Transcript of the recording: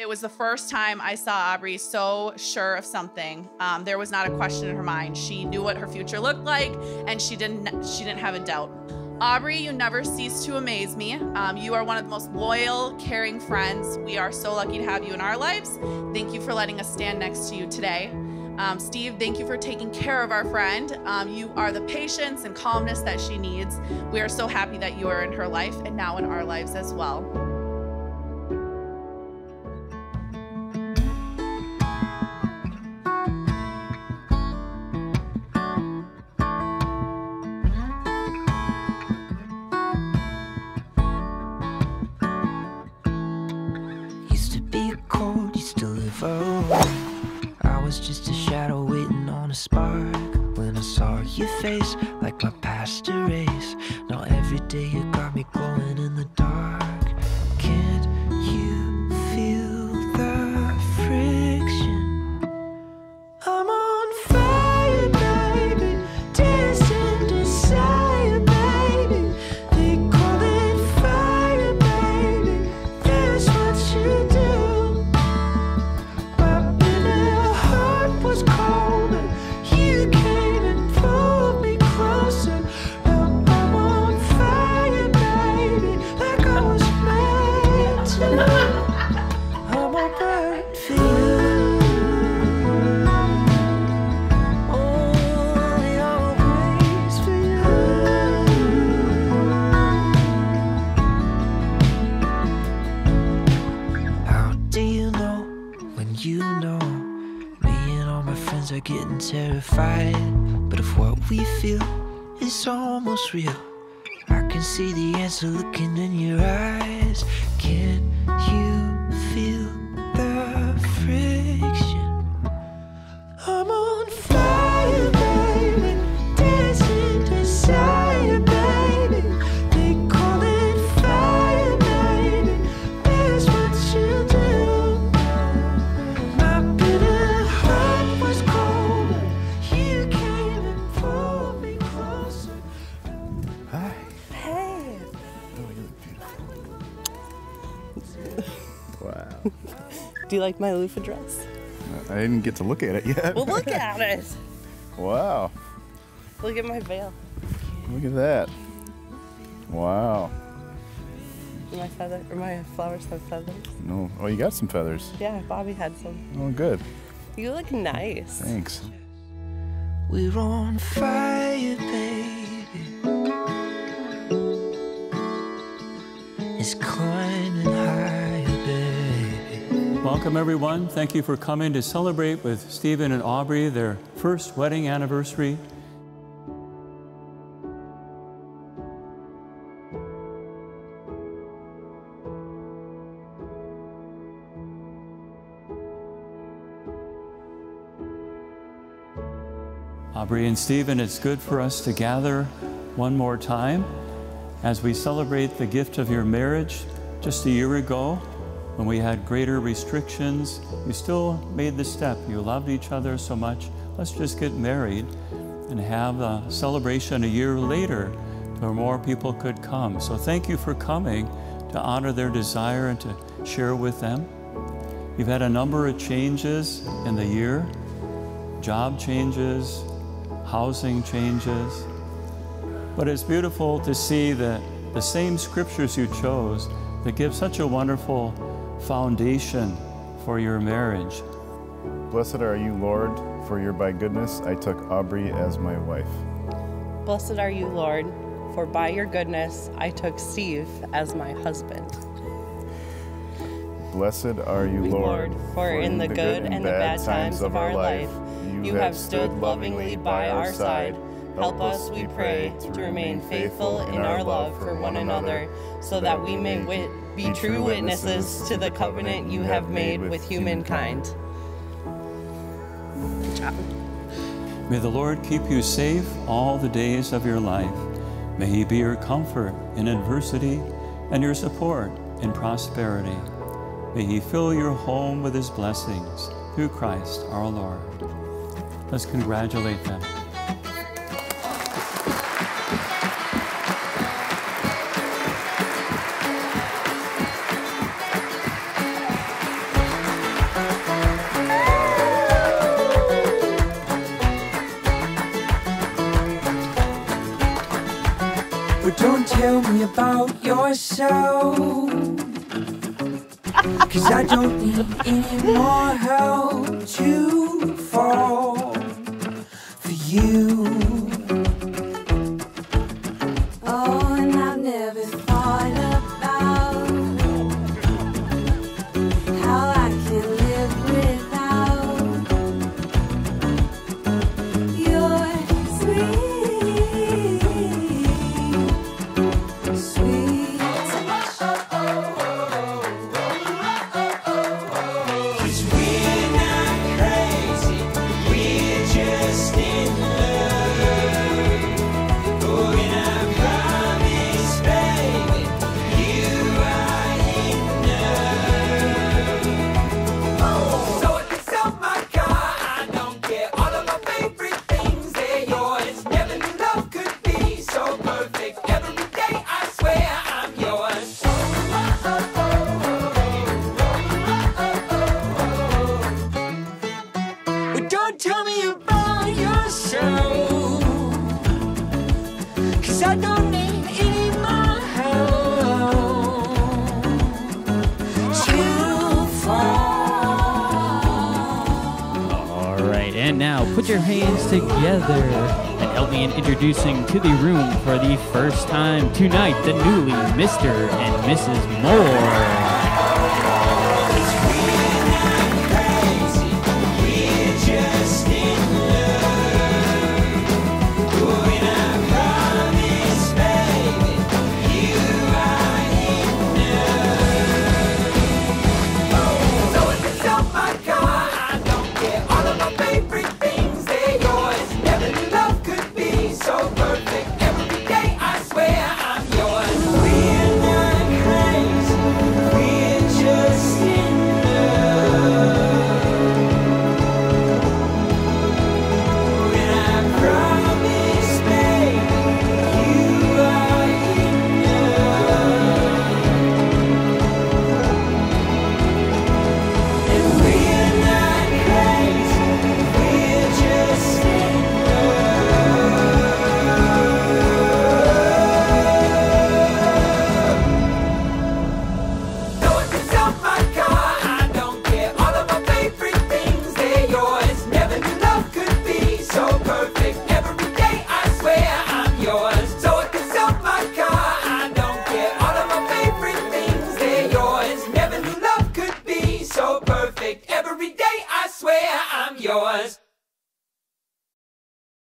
It was the first time I saw Aubrey so sure of something. Um, there was not a question in her mind. She knew what her future looked like, and she didn't. She didn't have a doubt. Aubrey, you never cease to amaze me. Um, you are one of the most loyal, caring friends. We are so lucky to have you in our lives. Thank you for letting us stand next to you today. Um, Steve, thank you for taking care of our friend. Um, you are the patience and calmness that she needs. We are so happy that you are in her life and now in our lives as well. Be cold, used to live. I was just a shadow waiting on a spark. When I saw your face, like my past erase. Now every day you got me glowing in the dark. You know? Me and all my friends are getting terrified. But if what we feel is almost real, I can see the answer looking in your eyes. Can you Do you like my loofah dress? I didn't get to look at it yet. Well, look at it. wow. Look at my veil. Look at that. Wow. My feather, or my flowers have feathers. No. Oh, you got some feathers. Yeah, Bobby had some. Oh, good. You look nice. Thanks. We're on fire, baby. It's climbing higher, baby. Welcome, everyone. Thank you for coming to celebrate with Stephen and Aubrey their first wedding anniversary. Aubrey and Stephen, it's good for us to gather one more time as we celebrate the gift of your marriage. Just a year ago, when we had greater restrictions, you still made the step. You loved each other so much. Let's just get married and have a celebration a year later where more people could come. So thank you for coming to honor their desire and to share with them. You've had a number of changes in the year job changes, housing changes. But it's beautiful to see that the same scriptures you chose that give such a wonderful foundation for your marriage. Blessed are you, Lord, for your by goodness I took Aubrey as my wife. Blessed are you, Lord, for by your goodness I took Steve as my husband. Blessed are you, Lord, for in the good and the bad times of our life, you have stood lovingly by our side. Help us, we pray, to remain faithful in our love for one another, so that we may wit- be true witnesses to the covenant you have made with humankind. Good job. May the Lord keep you safe all the days of your life. May He be your comfort in adversity and your support in prosperity. May He fill your home with His blessings through Christ our Lord. Let's congratulate them. Me about yourself. Cause I don't need any more help to your hands together and help me in introducing to the room for the first time tonight the newly Mr. and Mrs. Moore.